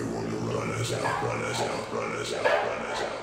Everyone to run us out, run us out, run us out, run us out.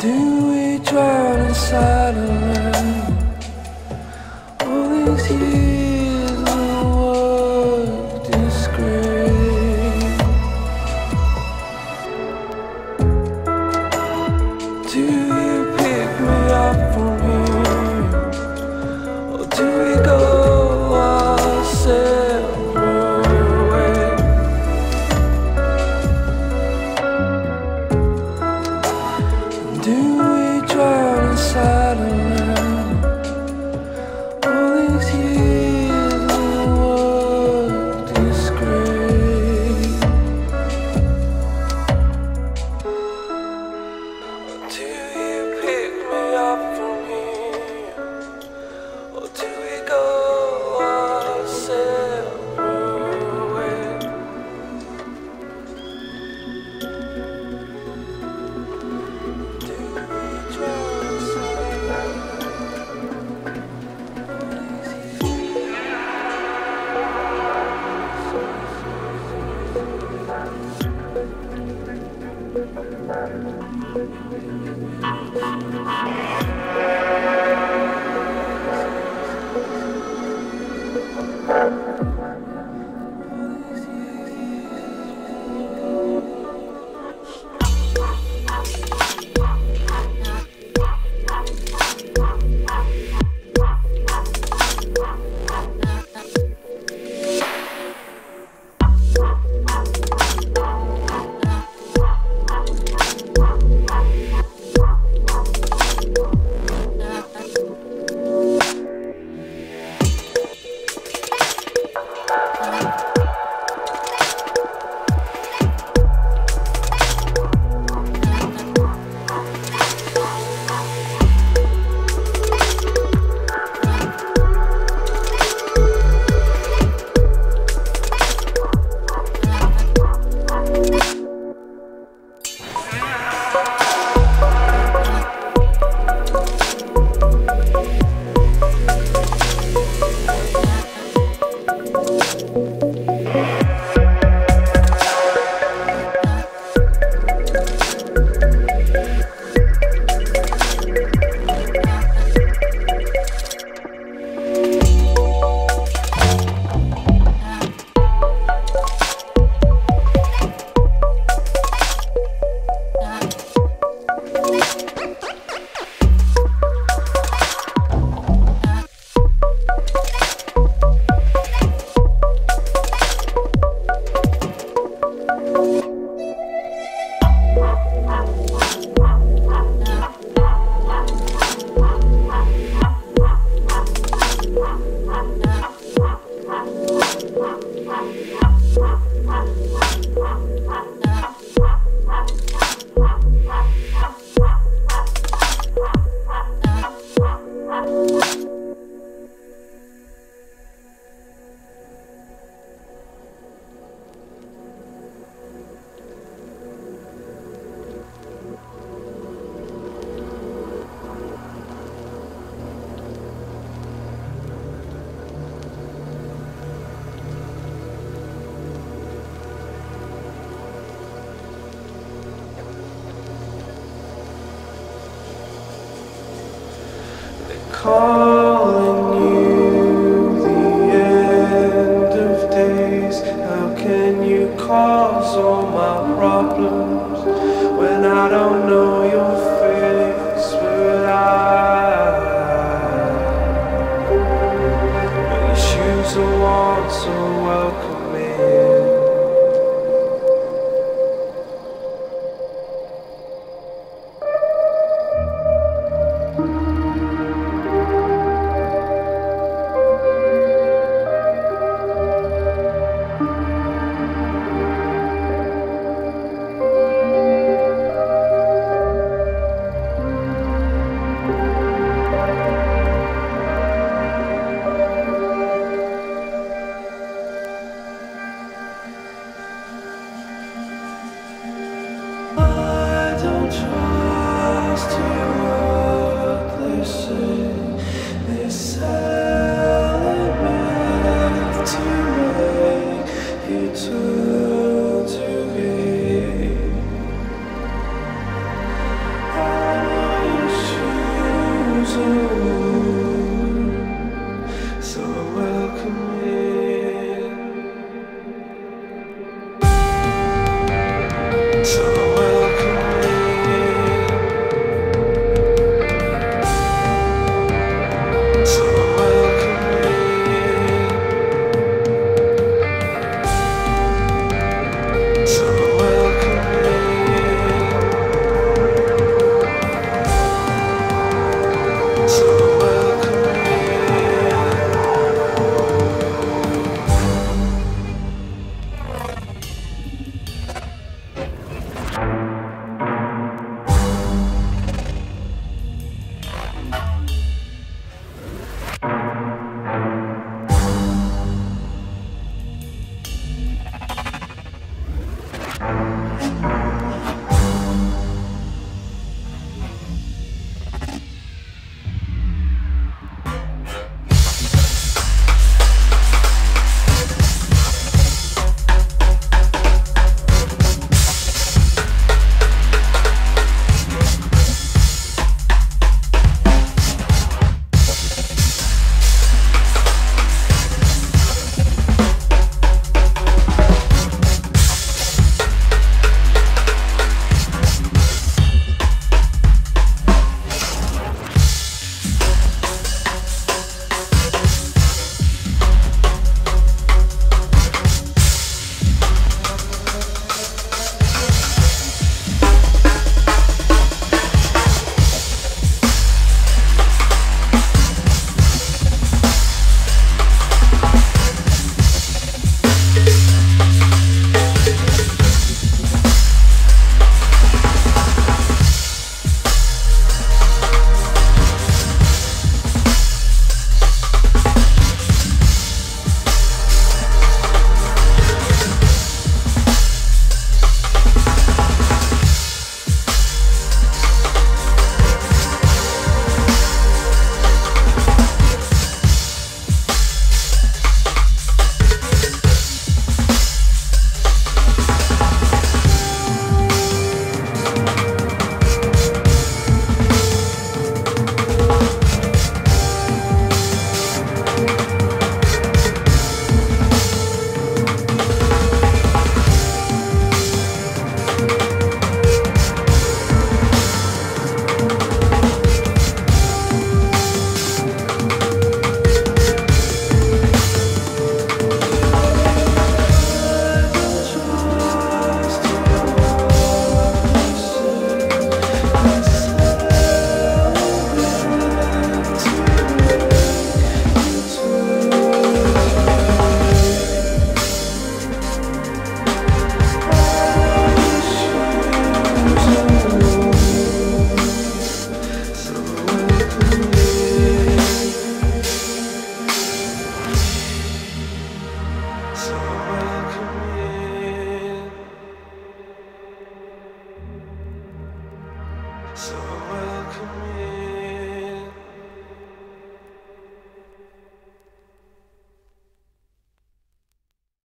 Do we drown in silence? All these years